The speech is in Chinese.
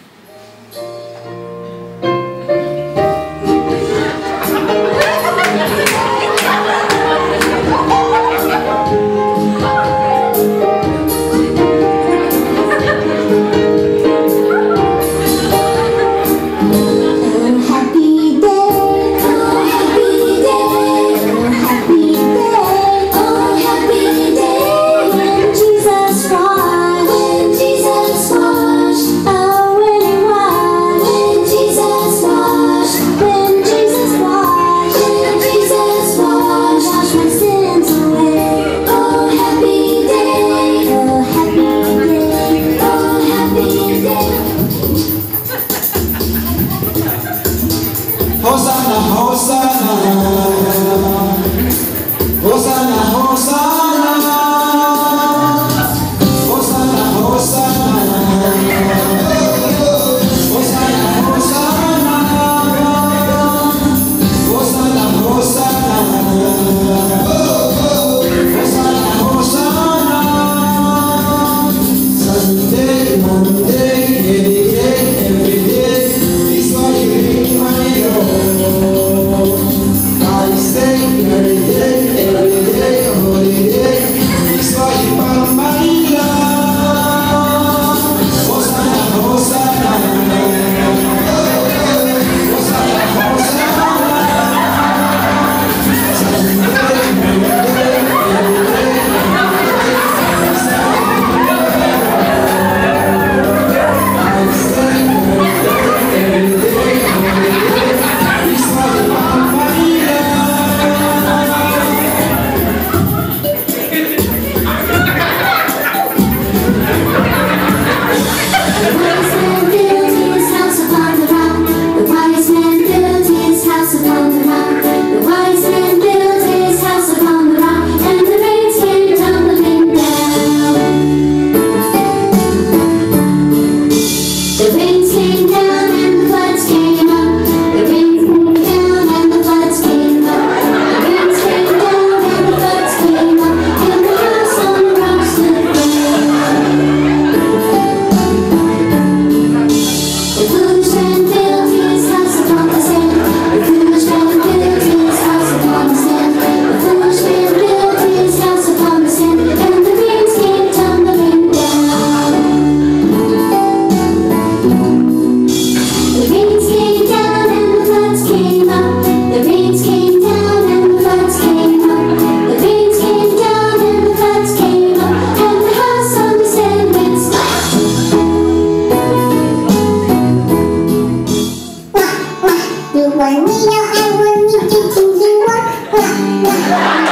Hosanna, Hosanna. 如果你要爱我，你就亲亲我。